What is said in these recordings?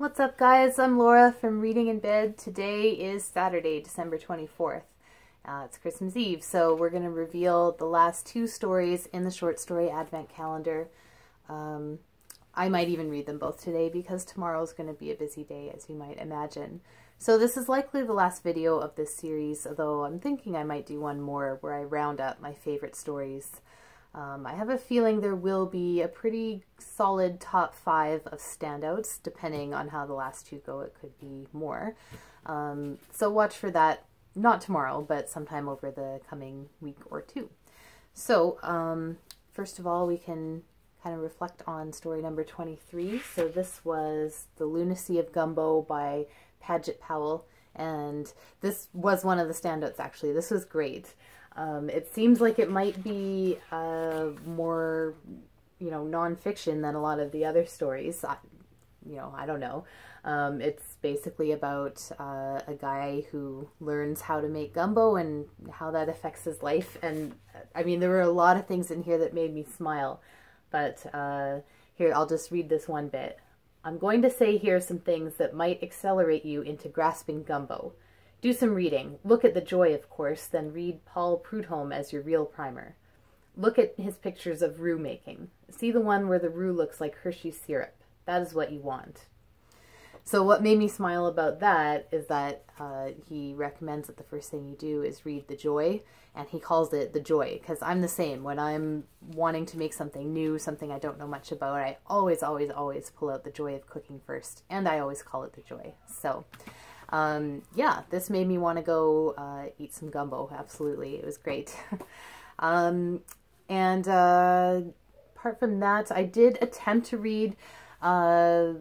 What's up guys? I'm Laura from Reading in Bed. Today is Saturday, December 24th. Uh, it's Christmas Eve, so we're going to reveal the last two stories in the short story advent calendar. Um, I might even read them both today because tomorrow's going to be a busy day, as you might imagine. So this is likely the last video of this series, although I'm thinking I might do one more where I round up my favorite stories. Um, I have a feeling there will be a pretty solid top five of standouts, depending on how the last two go. It could be more. Um, so watch for that, not tomorrow, but sometime over the coming week or two. So, um, first of all, we can kind of reflect on story number 23. So this was The Lunacy of Gumbo by Padgett Powell. And this was one of the standouts, actually. This was great. Um, it seems like it might be uh, more, you know, nonfiction than a lot of the other stories. I, you know, I don't know. Um, it's basically about uh, a guy who learns how to make gumbo and how that affects his life. And I mean, there were a lot of things in here that made me smile. But uh, here, I'll just read this one bit. I'm going to say here some things that might accelerate you into grasping gumbo. Do some reading. Look at the joy, of course, then read Paul Prudhomme as your real primer. Look at his pictures of roux making. See the one where the roux looks like Hershey syrup. That is what you want. So what made me smile about that is that uh, he recommends that the first thing you do is read The Joy, and he calls it The Joy, because I'm the same. When I'm wanting to make something new, something I don't know much about, I always, always, always pull out The Joy of Cooking first, and I always call it The Joy. So um, yeah, this made me want to go uh, eat some gumbo. Absolutely. It was great. um, and uh, apart from that, I did attempt to read, uh,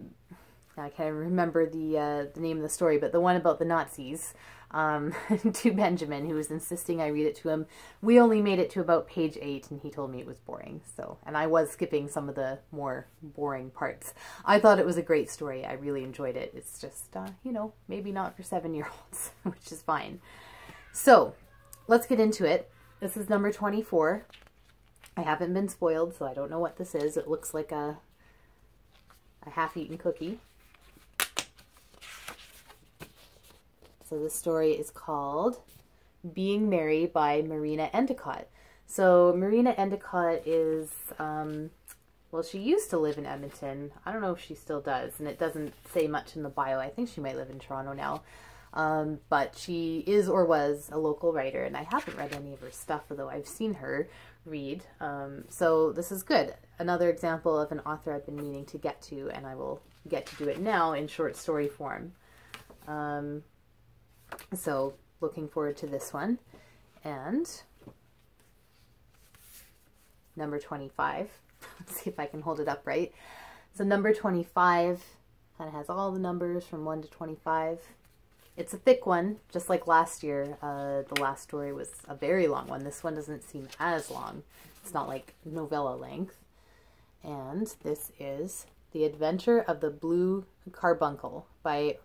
I can't remember the, uh, the name of the story, but the one about the Nazis um, to Benjamin, who was insisting I read it to him. We only made it to about page eight, and he told me it was boring. So, and I was skipping some of the more boring parts. I thought it was a great story. I really enjoyed it. It's just, uh, you know, maybe not for seven-year-olds, which is fine. So, let's get into it. This is number 24. I haven't been spoiled, so I don't know what this is. It looks like a, a half-eaten cookie. So the story is called Being Mary by Marina Endicott. So Marina Endicott is, um, well, she used to live in Edmonton. I don't know if she still does, and it doesn't say much in the bio. I think she might live in Toronto now. Um, but she is or was a local writer, and I haven't read any of her stuff, although I've seen her read. Um, so this is good. Another example of an author I've been meaning to get to, and I will get to do it now in short story form. Um, so looking forward to this one. And number 25. Let's see if I can hold it up right. So number 25 kind of has all the numbers from 1 to 25. It's a thick one, just like last year. Uh, the last story was a very long one. This one doesn't seem as long. It's not like novella length. And this is The Adventure of the Blue Carbuncle by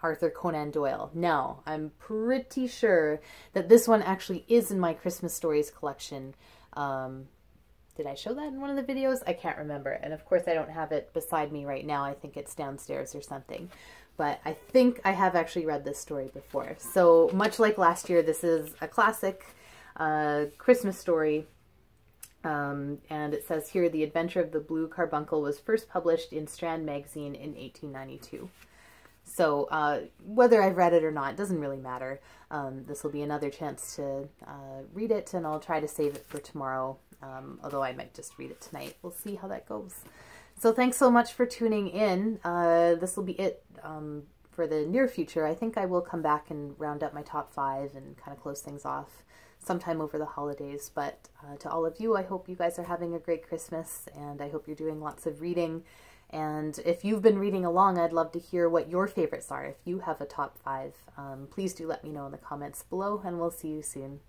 Arthur Conan Doyle. Now, I'm pretty sure that this one actually is in my Christmas Stories collection. Um, did I show that in one of the videos? I can't remember. And of course, I don't have it beside me right now. I think it's downstairs or something. But I think I have actually read this story before. So much like last year, this is a classic uh, Christmas story. Um, and it says here, The Adventure of the Blue Carbuncle was first published in Strand Magazine in 1892. So uh, whether I've read it or not doesn't really matter. Um, this will be another chance to uh, read it, and I'll try to save it for tomorrow, um, although I might just read it tonight. We'll see how that goes. So thanks so much for tuning in. Uh, this will be it um, for the near future. I think I will come back and round up my top five and kind of close things off sometime over the holidays. But uh, to all of you, I hope you guys are having a great Christmas, and I hope you're doing lots of reading and if you've been reading along, I'd love to hear what your favorites are. If you have a top five, um, please do let me know in the comments below, and we'll see you soon.